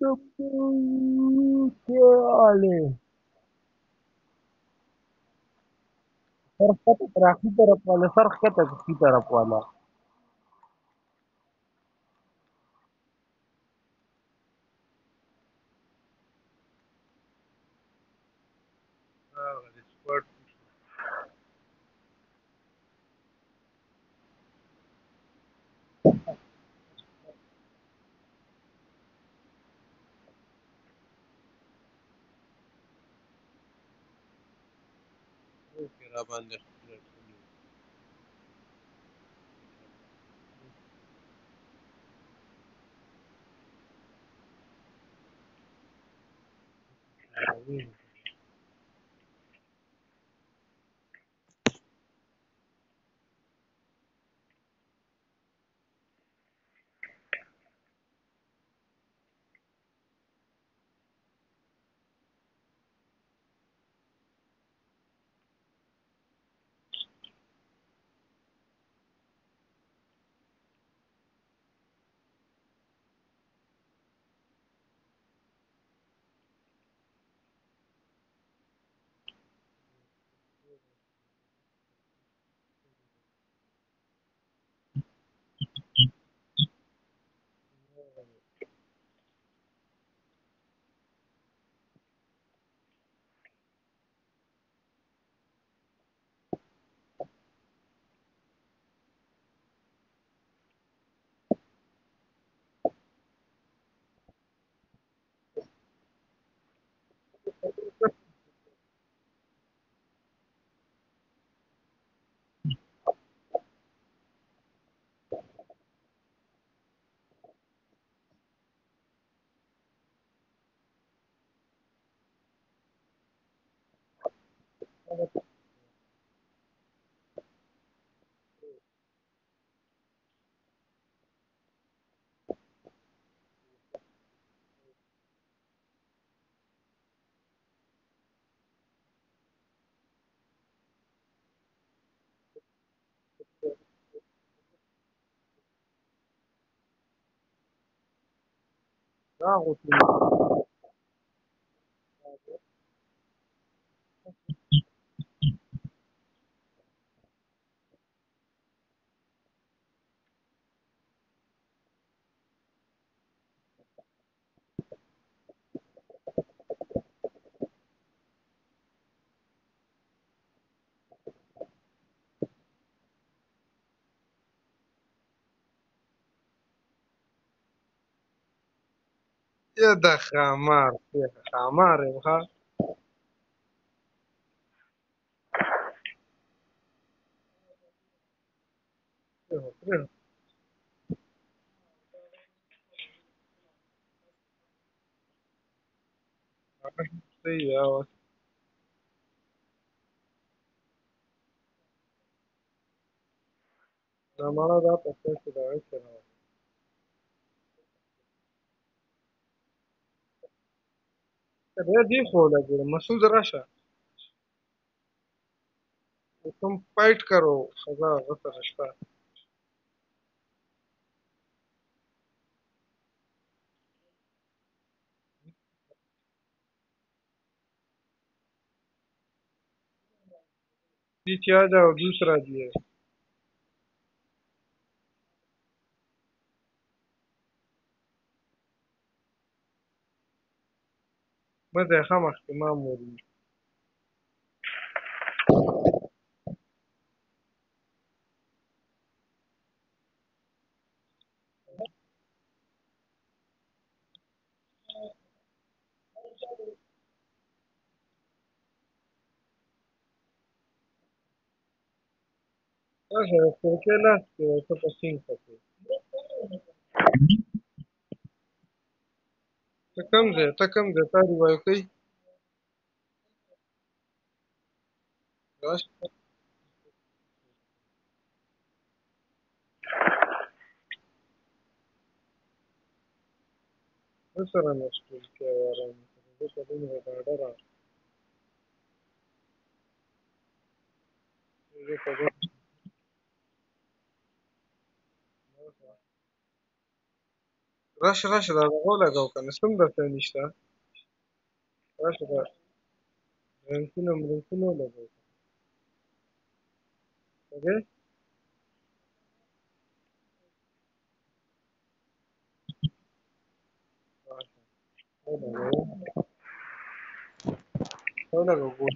maldito vale. Sarjeta para Júpiter Pueblo, Sarjeta Júpiter Pueblo. Şaban'dır. Ako, si یه ده خمر یه خمر بخواه Yeah, Namara da pastaya tedavi kenara. रेडी खोला गिर मसूद राशा तुम फाइट करो सजा गत रिश्ता पीछे आ जाओ दूसरा जी है خامخ امام وري راشه څوکۍ لاس کې ته په سیند پسې ته کوم ځای ته کوم ځای تا ریوایو کوي راشه سره نشته کې وارم زه په دې نه ډاډه را راشه راشه دا غو لګاو کنه سم درته نشته راشه دا رنګونه مرنګونه لګاو اوکې او لګاو Hola, لګاو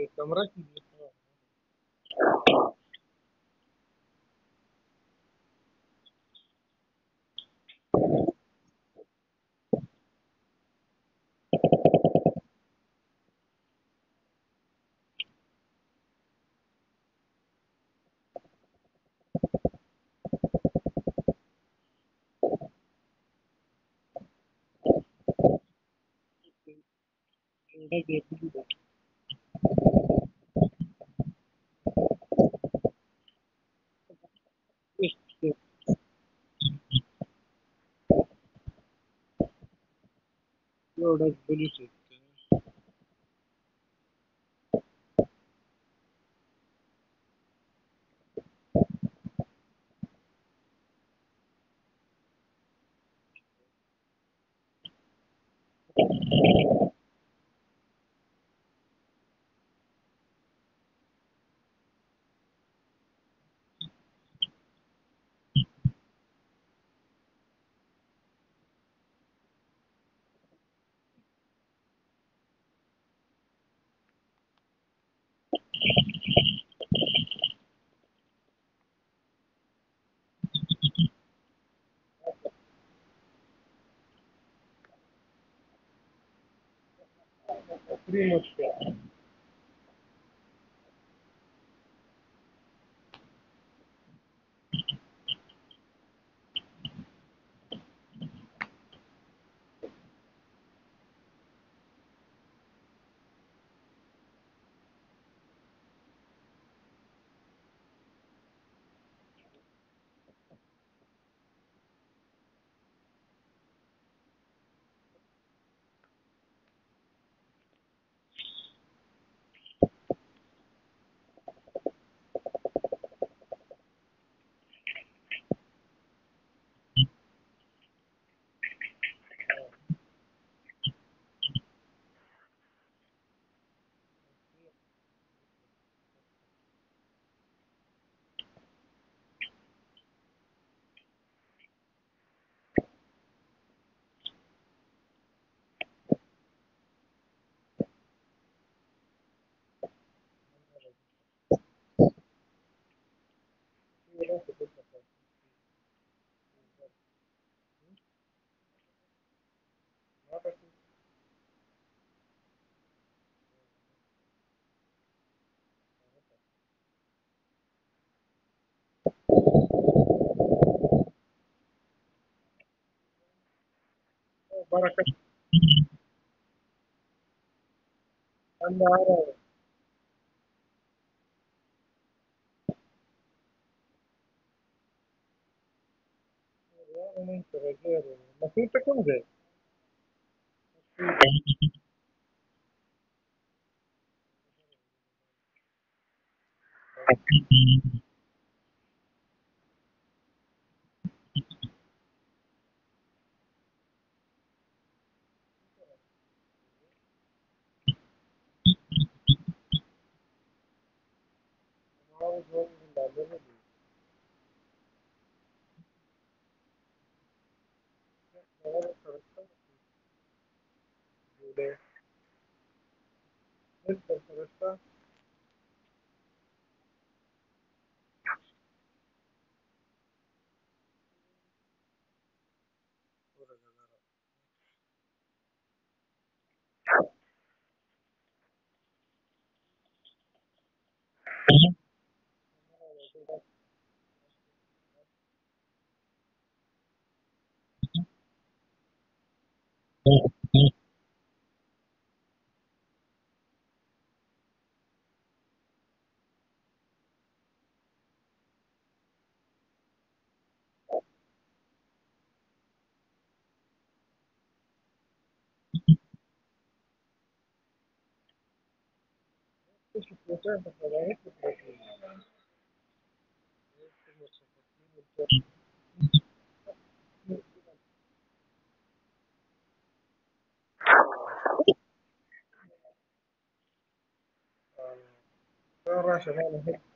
के कमरा की Thank. products deleted pretty much gone. Primo Spell. Raggiere ma tutta con te sarà ora questo profondo Rasha mana hit down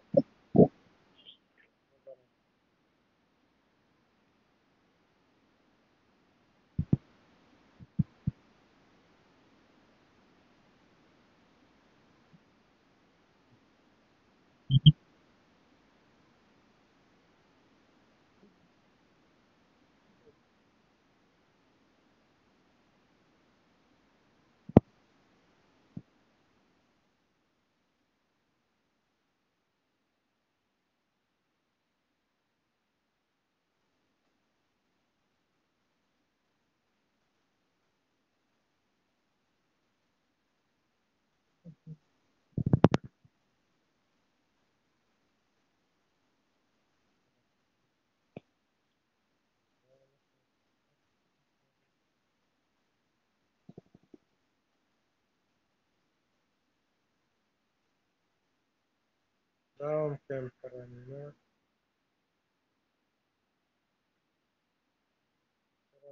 contemporaneamente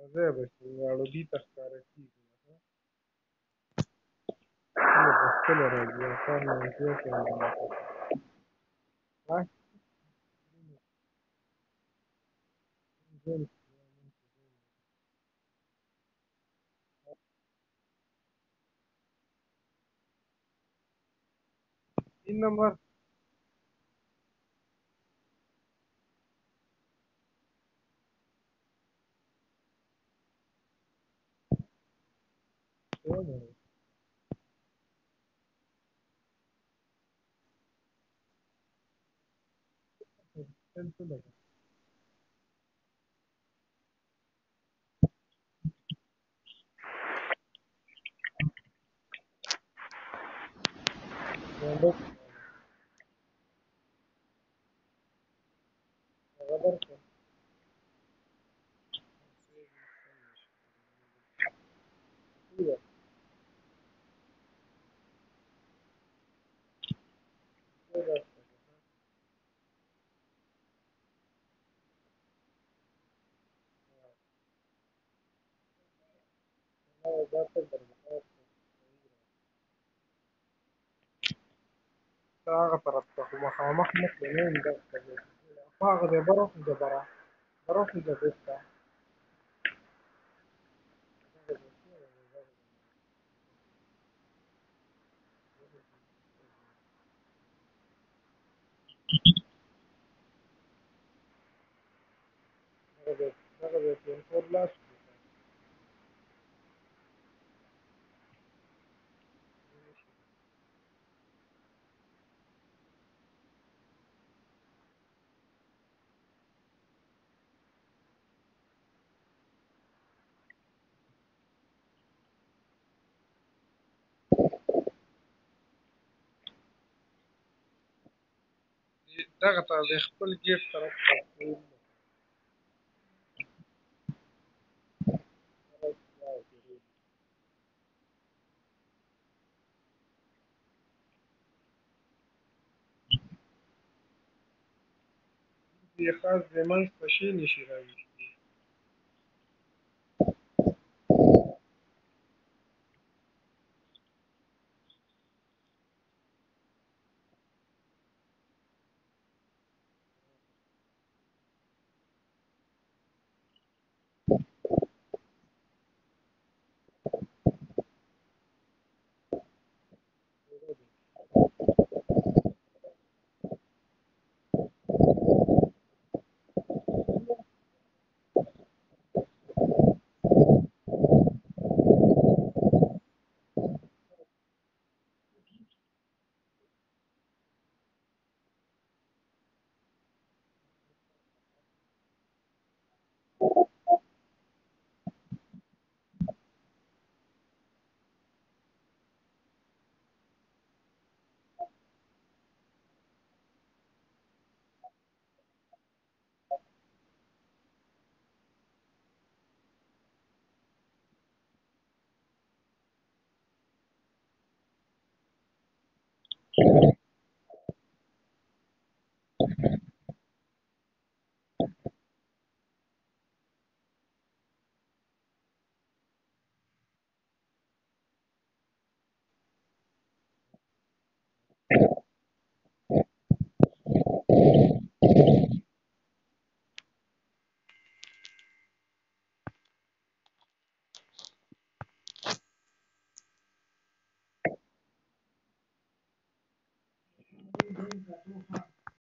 aveva l'udita stare sigla io per quello reggio farlo anch'io che non ho Thank in number pennsylvania فأغضرته مخمخ فأغضبره جبره بروح Gracias. دغه تازی خپل ګېټ طرف ته روان و. یې خاص د منځ په شي نه شي راوړي.